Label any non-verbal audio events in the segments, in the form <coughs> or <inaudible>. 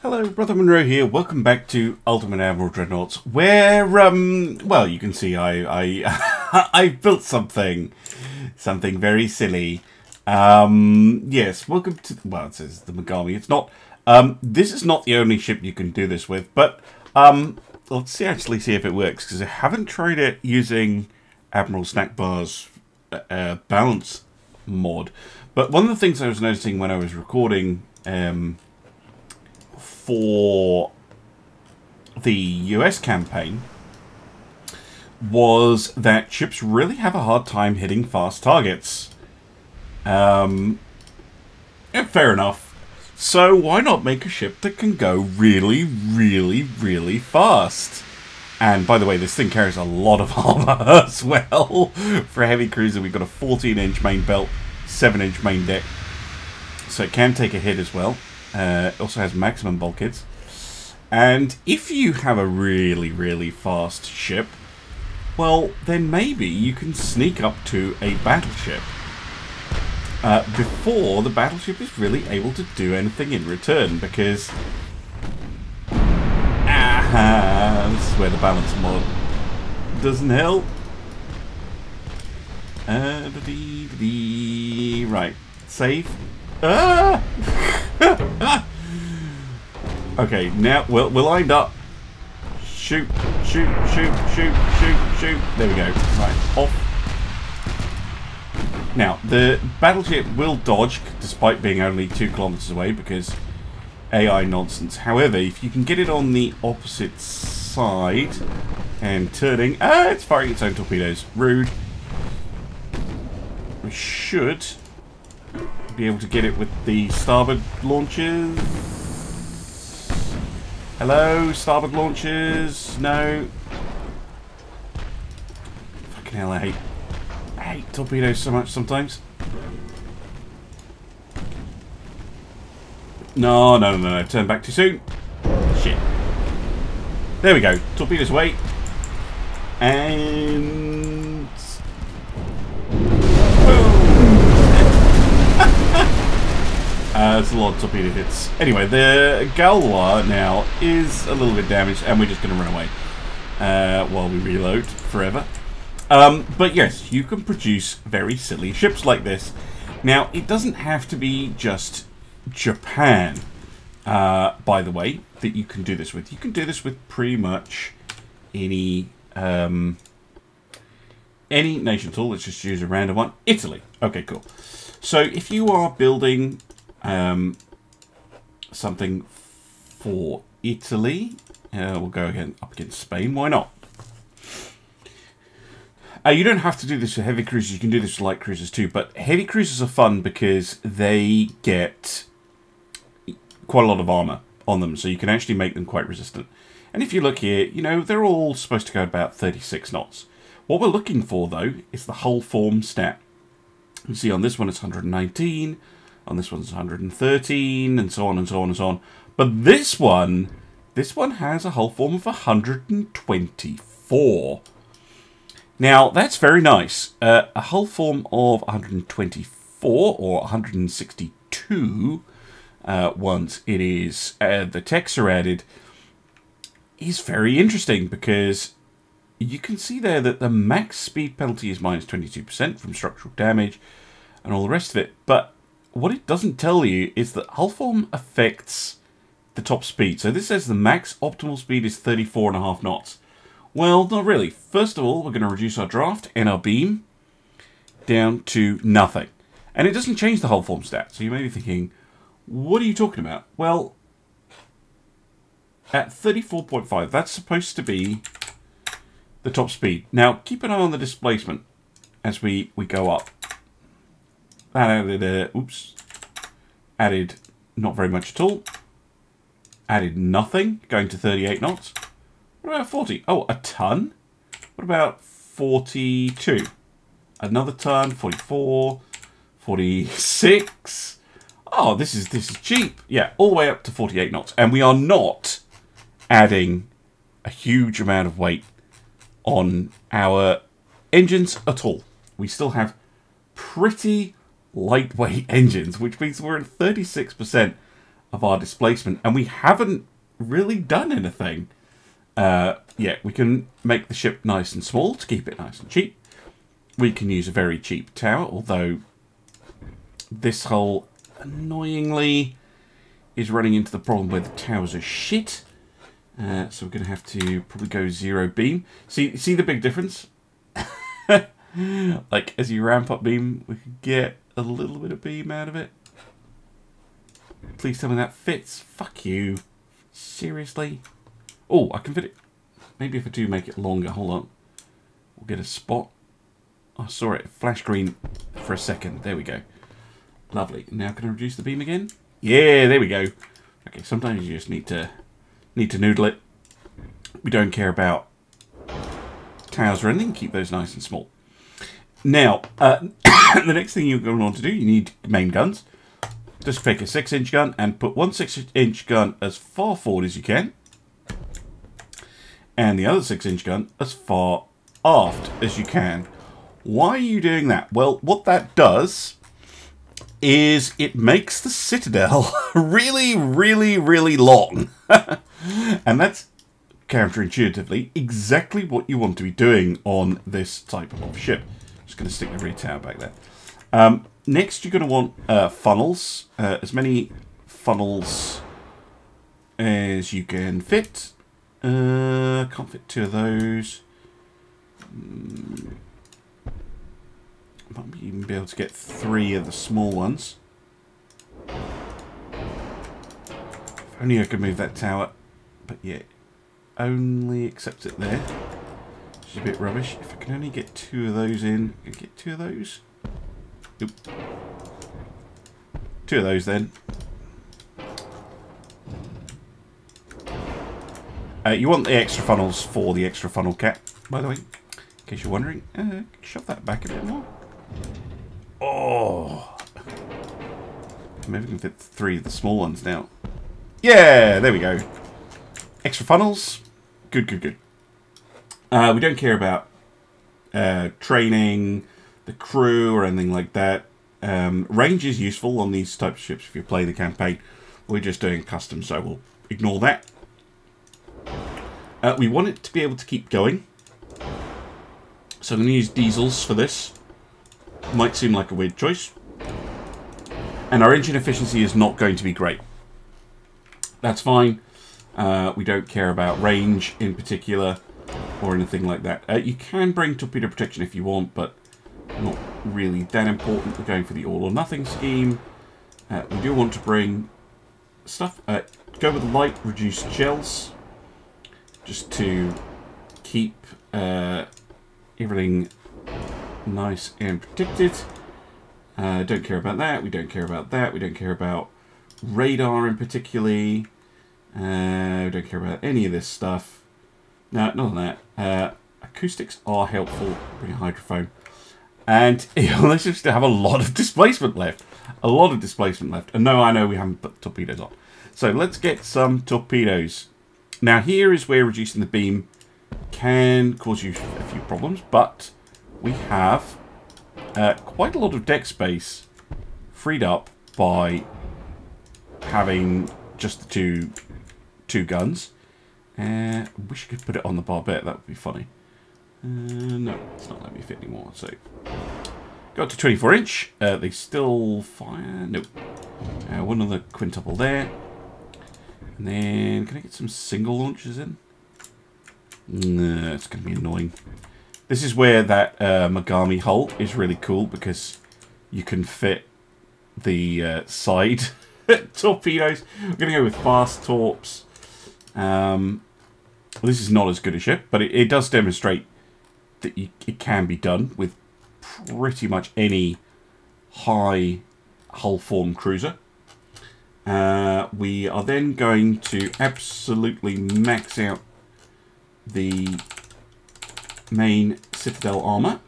Hello, Brother Munro here. Welcome back to Ultimate Admiral Dreadnoughts, where, um, well, you can see I, I, <laughs> I built something, something very silly. Um, yes, welcome to, well, it says the Mogami. It's not, um, this is not the only ship you can do this with, but, um, let's see, actually see if it works, because I haven't tried it using Admiral Snack Bar's uh, uh, balance mod. But one of the things I was noticing when I was recording, um, for the US campaign was that ships really have a hard time hitting fast targets. Um, yeah, fair enough. So why not make a ship that can go really, really, really fast? And by the way, this thing carries a lot of <laughs> armor as well. For a heavy cruiser, we've got a 14-inch main belt, 7-inch main deck. So it can take a hit as well. Uh, also has maximum bulkheads. And if you have a really, really fast ship, well, then maybe you can sneak up to a battleship uh, before the battleship is really able to do anything in return, because... Ah, this is where the balance mod doesn't help. Uh, dee -dee -dee. Right, save. Ah! <laughs> <laughs> okay, now we're lined up. Shoot, shoot, shoot, shoot, shoot, shoot. There we go. Right, off. Now, the battleship will dodge, despite being only two kilometers away, because AI nonsense. However, if you can get it on the opposite side and turning... Ah, it's firing its own torpedoes. Rude. We should be able to get it with the starboard launches. Hello, starboard launches. No. Fucking hell, I hate, I hate torpedoes so much sometimes. No, no, no, no. Turn back too soon. Shit. There we go. Torpedoes away. And... it's a lot of torpedo hits. Anyway, the Galois now is a little bit damaged, and we're just going to run away uh, while we reload forever. Um, but yes, you can produce very silly ships like this. Now, it doesn't have to be just Japan, uh, by the way, that you can do this with. You can do this with pretty much any um, any nation tool. Let's just use a random one. Italy. Okay, cool. So if you are building um, something for Italy. Uh, we'll go again up against Spain. Why not? Uh, you don't have to do this for heavy cruisers. You can do this for light cruisers too. But heavy cruisers are fun because they get quite a lot of armor on them. So you can actually make them quite resistant. And if you look here, you know, they're all supposed to go about 36 knots. What we're looking for, though, is the hull form stat. You see on this one it's 119, on this one's 113, and so on and so on and so on. But this one, this one has a hull form of 124. Now, that's very nice. Uh, a hull form of 124 or 162 uh, once it is uh, the techs are added is very interesting because you can see there that the max speed penalty is minus 22% from structural damage and all the rest of it. But what it doesn't tell you is that hull form affects the top speed. So this says the max optimal speed is 34.5 knots. Well, not really. First of all, we're going to reduce our draft and our beam down to nothing. And it doesn't change the hull form stat. So you may be thinking, what are you talking about? Well, at 34.5, that's supposed to be the top speed. Now, keep an eye on the displacement as we, we go up. Added, uh, oops, added not very much at all. Added nothing, going to 38 knots. What about 40? Oh, a ton? What about 42? Another ton, 44, 46. Oh, this is this is cheap. Yeah, all the way up to 48 knots. And we are not adding a huge amount of weight on our engines at all. We still have pretty lightweight <laughs> engines, which means we're at 36% of our displacement, and we haven't really done anything. Uh, yeah, we can make the ship nice and small to keep it nice and cheap. We can use a very cheap tower, although this hull, annoyingly, is running into the problem where the towers are shit. Uh, so we're going to have to probably go zero beam. See, see the big difference? <laughs> like, as you ramp up beam, we could get a little bit of beam out of it. Please tell me that fits. Fuck you. Seriously? Oh, I can fit it. Maybe if I do make it longer. Hold on. We'll get a spot. I saw it flash green for a second. There we go. Lovely. Now can I reduce the beam again? Yeah, there we go. Okay, sometimes you just need to need to noodle it. We don't care about towers or anything. Keep those nice and small. Now, uh, <coughs> the next thing you're going to want to do, you need main guns. Just pick a 6-inch gun and put one 6-inch gun as far forward as you can. And the other 6-inch gun as far aft as you can. Why are you doing that? Well, what that does is it makes the Citadel <laughs> really, really, really long. <laughs> and that's counterintuitively exactly what you want to be doing on this type of ship. Going to stick the tower back there. Um, next, you're going to want uh, funnels. Uh, as many funnels as you can fit. Uh, can't fit two of those. Mm. Might even be able to get three of the small ones. If only I could move that tower. But yeah, only accepts it there. Which is a bit rubbish. If I can only get two of those in, I get two of those. Two of those then. Uh, you want the extra funnels for the extra funnel cap, by the way, in case you're wondering. Uh, shove that back a bit more. Oh. Maybe we can fit three of the small ones now. Yeah, there we go. Extra funnels. Good, good, good. Uh, we don't care about uh, training, the crew, or anything like that. Um, range is useful on these types of ships if you're playing the campaign. We're just doing custom, so we'll ignore that. Uh, we want it to be able to keep going. So I'm going to use diesels for this. Might seem like a weird choice. And our engine efficiency is not going to be great. That's fine. Uh, we don't care about range in particular or anything like that. Uh, you can bring torpedo protection if you want, but not really that important. We're going for the all or nothing scheme. Uh, we do want to bring stuff. Uh, go with light reduced shells just to keep uh, everything nice and protected. Uh, don't care about that. We don't care about that. We don't care about radar in particularly. Uh, we don't care about any of this stuff. No, none of that. Uh, acoustics are helpful. Bring a hydrophone. And <laughs> let's just have a lot of displacement left. A lot of displacement left. And no, I know we haven't put torpedoes on. So let's get some torpedoes. Now here is where reducing the beam can cause you a few problems, but we have uh, quite a lot of deck space freed up by having just the two two guns. Uh, wish I could put it on the barbette, that would be funny. Uh, no, it's not letting me fit anymore, so... Got to 24 inch, uh, they still fire, nope. Uh, one other quintuple there. And then, can I get some single launches in? Nah, it's going to be annoying. This is where that uh, Mogami hull is really cool because you can fit the uh, side <laughs> torpedoes. I'm going to go with fast torps. Um, this is not as good a ship, but it, it does demonstrate that you, it can be done with pretty much any high hull form cruiser. Uh, we are then going to absolutely max out the main Citadel armor.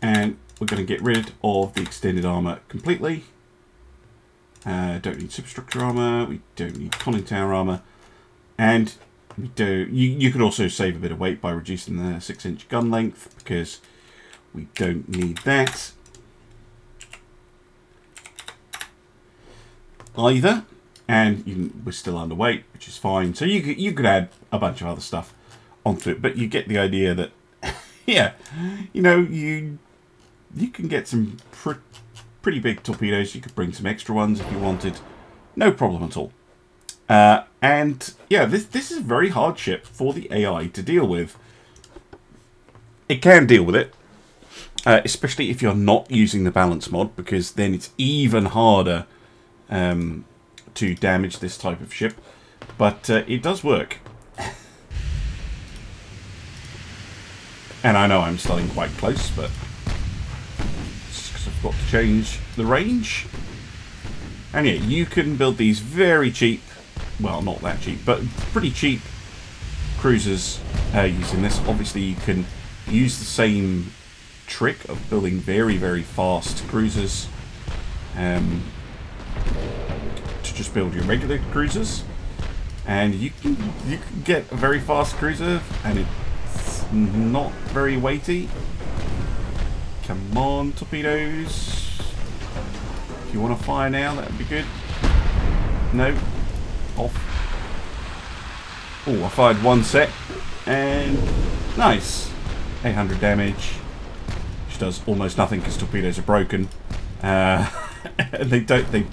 And we're going to get rid of the extended armor completely. Uh, don't need superstructure armor. We don't need conning tower armor. And we do. You, you could also save a bit of weight by reducing the 6 inch gun length because We don't need that. Either. And you, we're still underweight, which is fine. So you could, you could add a bunch of other stuff onto it. But you get the idea that, <laughs> yeah, you know, you you can get some pr pretty big torpedoes. You could bring some extra ones if you wanted. No problem at all. Uh, and yeah, this this is a very hard ship for the AI to deal with. It can deal with it, uh, especially if you're not using the balance mod, because then it's even harder um, to damage this type of ship. But uh, it does work. <laughs> and I know I'm starting quite close, but got to change the range. And yeah, you can build these very cheap well, not that cheap, but pretty cheap cruisers uh, using this. Obviously, you can use the same trick of building very, very fast cruisers um, to just build your regular cruisers. And you can, you can get a very fast cruiser, and it's not very weighty. Come on, torpedoes. If you want to fire now, that would be good. No, off. Oh, I fired one set, and nice. 800 damage, which does almost nothing because torpedoes are broken. Uh, <laughs> they don't they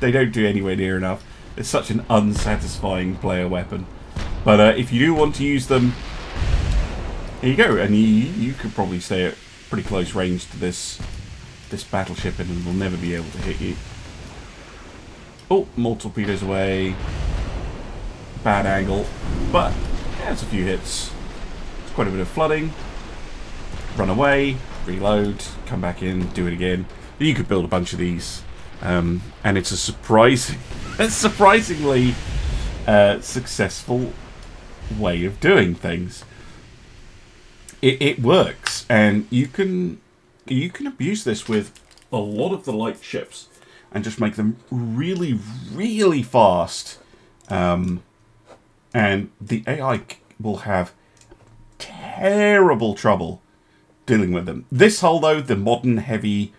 they don't do anywhere near enough. It's such an unsatisfying player weapon. But uh, if you do want to use them, here you go, and you you could probably stay at pretty close range to this this battleship, and will never be able to hit you. Oh, more torpedoes away bad angle, but yeah, it's a few hits. It's quite a bit of flooding. Run away, reload, come back in, do it again. You could build a bunch of these, um, and it's a surprising, <laughs> surprisingly uh, successful way of doing things. It, it works, and you can you can abuse this with a lot of the light ships and just make them really, really fast. Um, and the AI will have terrible trouble dealing with them. This hull, though, the modern heavy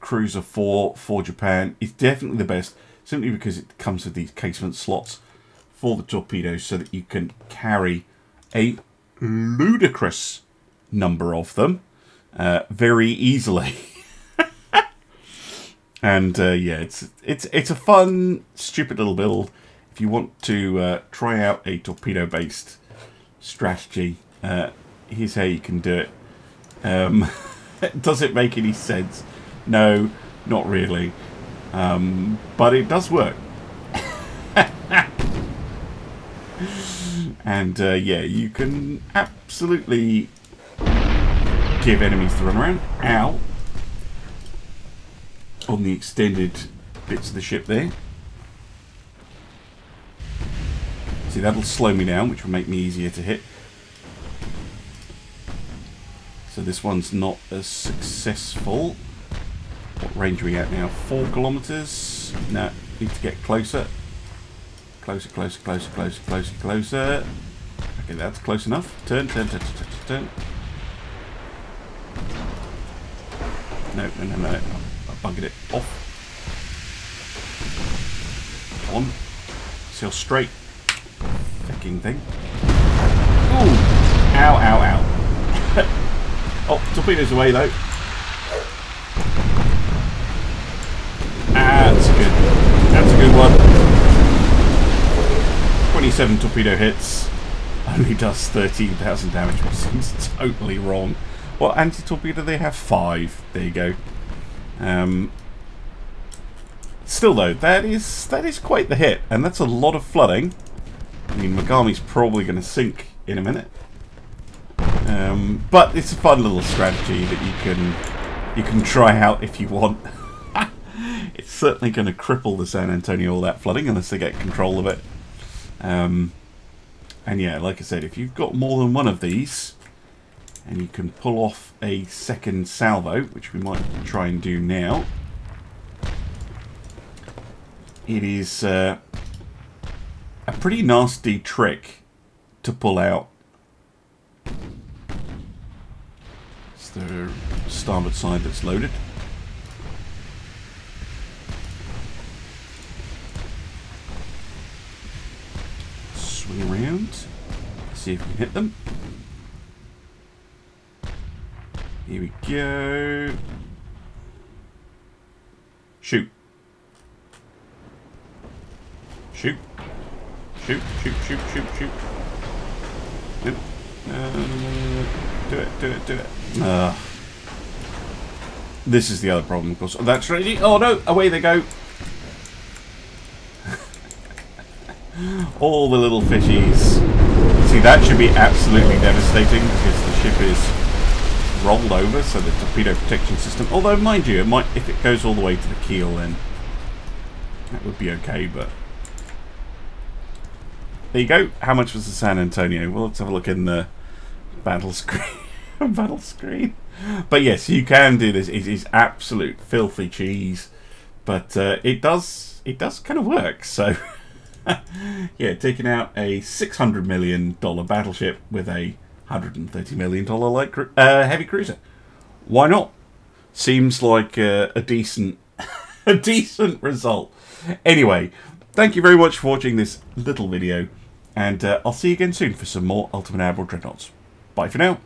cruiser for for Japan, is definitely the best, simply because it comes with these casemate slots for the torpedoes, so that you can carry a ludicrous number of them uh, very easily. <laughs> and uh, yeah, it's it's it's a fun, stupid little build if you want to uh, try out a torpedo-based strategy, uh, here's how you can do it. Um, <laughs> does it make any sense? No, not really. Um, but it does work. <laughs> and uh, yeah, you can absolutely give enemies the runaround. Ow. On the extended bits of the ship there. See, that'll slow me down, which will make me easier to hit. So this one's not as successful. What range are we at now? Four kilometers. No, need to get closer. Closer, closer, closer, closer, closer, closer. Okay, that's close enough. Turn, turn, turn, turn, turn, turn. No, no, no, no. I buggered it off. On. Sail straight fucking thing. Ooh! Ow, ow, ow. <laughs> oh, torpedoes away though. That's good. That's a good one. 27 torpedo hits. Only does 13,000 damage, which seems totally wrong. What anti-torpedo they have? Five. There you go. Um, still though, that is that is quite the hit, and that's a lot of flooding. I mean, Mogami's probably going to sink in a minute. Um, but it's a fun little strategy that you can you can try out if you want. <laughs> it's certainly going to cripple the San Antonio all that flooding unless they get control of it. Um, and yeah, like I said, if you've got more than one of these, and you can pull off a second salvo, which we might try and do now, it is uh, a pretty nasty trick to pull out. It's the starboard side that's loaded. Swing around. See if we can hit them. Here we go. Shoot. Shoot. Shoot, shoot, shoot, shoot, shoot. Nope. Uh, do it, do it, do it. Uh, this is the other problem, of course. Oh, that's ready. Oh no, away they go. <laughs> All the little fishies. See, that should be absolutely devastating because the ship is rolled over, so the torpedo protection system. Although, mind you, it might if it goes all the way to the keel, then that would be okay. But there you go. How much was the San Antonio? Well, let's have a look in the battle <laughs> screen. battle screen. But yes, you can do this. It is absolute filthy cheese, but uh, it does it does kind of work. So <laughs> yeah, taking out a six hundred million dollar battleship with a hundred and thirty million dollar light cru uh, heavy cruiser. Why not? Seems like uh, a decent <laughs> a decent result. Anyway, thank you very much for watching this little video. And uh, I'll see you again soon for some more Ultimate Admiral Dreadnoughts. Bye for now.